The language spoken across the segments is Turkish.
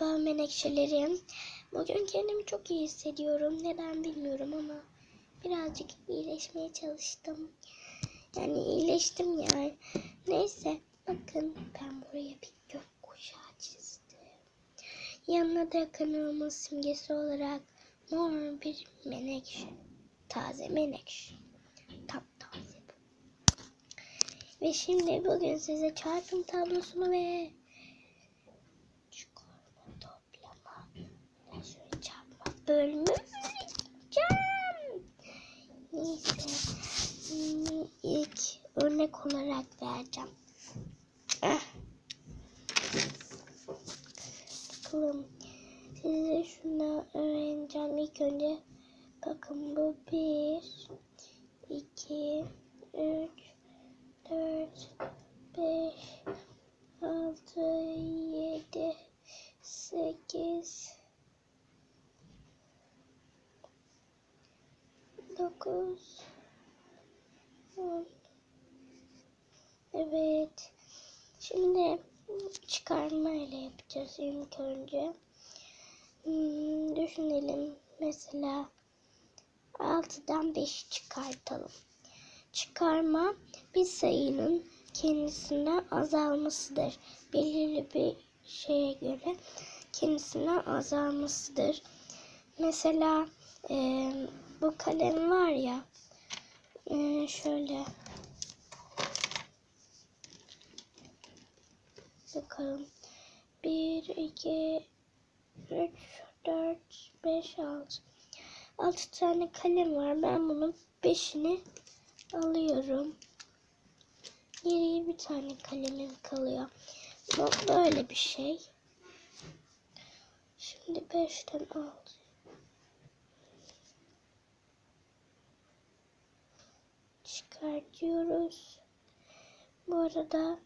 Merhaba menekşelerim. Bugün kendimi çok iyi hissediyorum. Neden bilmiyorum ama birazcık iyileşmeye çalıştım. Yani iyileştim yani. Neyse bakın ben buraya bir gökkuşağı çizdim. Yanına da kanalımın simgesi olarak mor bir menekşe. Taze menekşe. Taptaze bu. Ve şimdi bugün size çarpım tablosunu ve çıkarma, toplama, ve şöyle çarpma bölümü vereceğim. Neyse. ilk örnek olarak vereceğim. Ah. Bakalım. Size şunu öğreneceğim. İlk önce bakın bu bir, iki, Evet. Şimdi çıkarma ile yapacağız ilk önce. Hmm, düşünelim. Mesela 6'dan 5 çıkartalım. Çıkarma bir sayının kendisinden azalmasıdır. Belirli bir şeye göre kendisinden azalmasıdır. Mesela e, bu kalem var ya e, şöyle bakalım 1 2 3 4 5 6 6 tane kalem var. Ben bunun 5'ini alıyorum. Geriye bir tane kalemim kalıyor. Bu böyle bir şey. Şimdi 5'ten 6. Çıkartıyoruz. Bu arada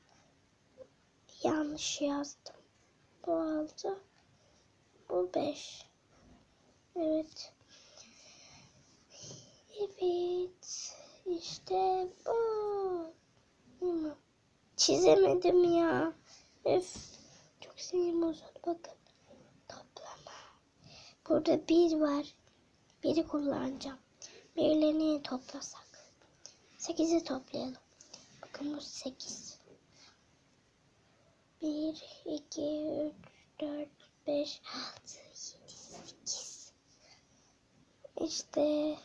yanlış yazdım. Bu 6. Bu 5. Evet. Evet. İşte bu. Çizemedim ya. Öf. Çok sinirim bozuldu. Bakın. Toplama. Burada bir var. Biri kullanacağım. Birilerini toplasak. Sekizi toplayalım. Bakın bu sekiz. Bir, iki, üç, dört, beş, altı, yedi, sekiz. İşte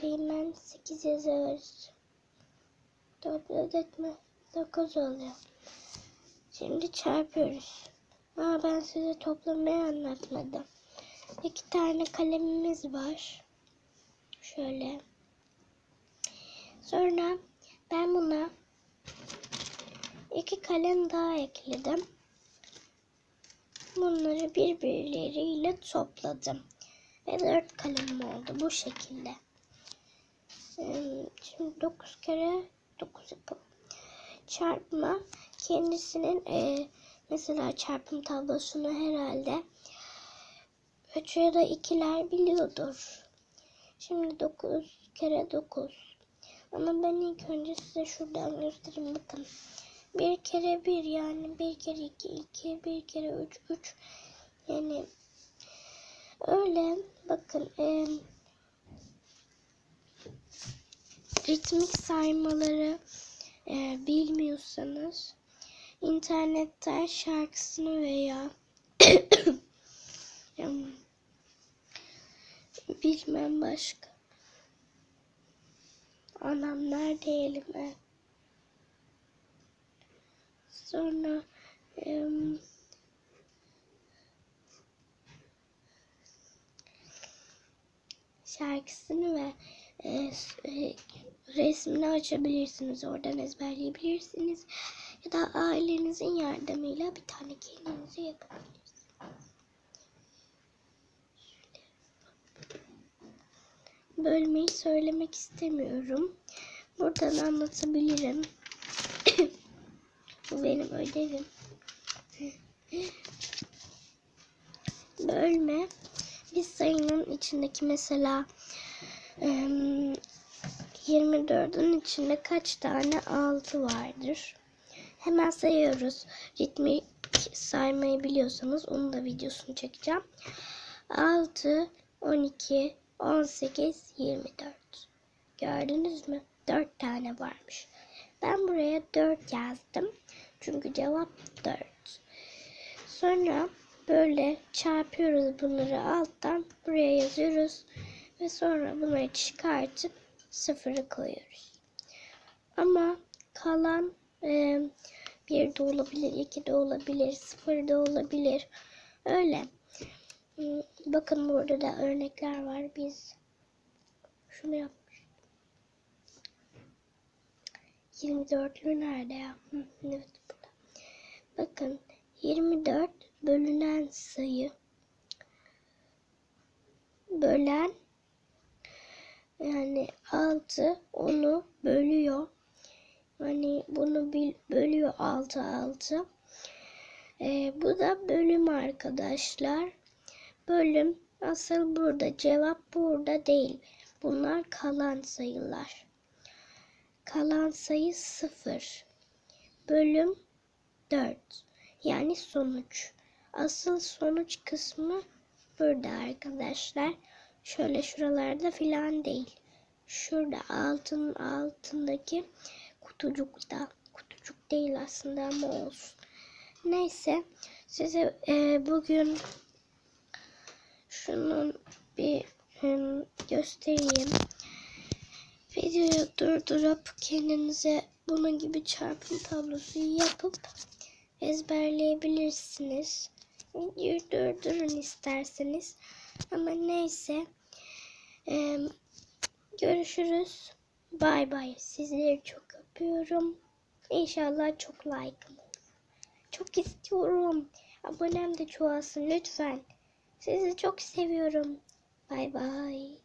Hemen 8 yazıyoruz. Topladık mı? 9 oluyor. Şimdi çarpıyoruz. Aa, ben size toplamayı anlatmadım. İki tane kalemimiz var. Şöyle. Sonra ben buna iki kalem daha ekledim. Bunları birbirleriyle topladım. Ve dört kalem oldu bu şekilde. Ee, Şimdi 9 kere 9 yapalım. Çarpma kendisinin e, mesela çarpım tablosunu herhalde 3 ya da 2'ler biliyordur. Şimdi 9 kere 9. Ama ben ilk önce size şuradan göstereyim bakın. 1 kere 1 yani 1 kere 2 2 1 kere 3 3 yani öyle bakın eee ritmik saymaları e, bilmiyorsanız internetten şarkısını veya em, bilmem başka anam nerede elime sonra em, şarkısını ve e, e, resmini açabilirsiniz. Oradan ezberleyebilirsiniz. Ya da ailenizin yardımıyla bir tane kendinize yapabilirsiniz. Bölmeyi söylemek istemiyorum. Buradan anlatabilirim. Bu benim ödevim. Bölme bir sayının içindeki mesela em, 24'ün içinde kaç tane 6 vardır? Hemen sayıyoruz. Ritmik saymayı biliyorsanız onun da videosunu çekeceğim. 6, 12, 18, 24. Gördünüz mü? 4 tane varmış. Ben buraya 4 yazdım. Çünkü cevap 4. Sonra böyle çarpıyoruz bunları alttan buraya yazıyoruz ve sonra bunları çıkartıp sıfırı koyuyoruz. Ama kalan e, bir de olabilir, iki de olabilir, sıfır da olabilir. Öyle. Bakın burada da örnekler var. Biz şunu yapmış. 24'lü nerede ya? Hı, evet burada. Bakın 24 bölünen sayı bölen yani 6 onu bölüyor. Hani bunu bil, bölüyor 6 6. Ee, bu da bölüm arkadaşlar. Bölüm asıl burada. Cevap burada değil. Bunlar kalan sayılar. Kalan sayı 0. Bölüm 4. Yani sonuç. Asıl sonuç kısmı burada arkadaşlar. Şöyle şuralarda filan değil. Şurada altın altındaki kutucukta. Kutucuk değil aslında ama olsun. Neyse size e, bugün şunun bir göstereyim. Videoyu durdurup kendinize bunun gibi çarpım tablosu yapıp ezberleyebilirsiniz. Videoyu durdurun isterseniz. Ama neyse. Em, görüşürüz. Bay bay. Sizleri çok öpüyorum. İnşallah çok like'ım. Çok istiyorum. Abonem de çoğalsın lütfen. Sizi çok seviyorum. Bay bay.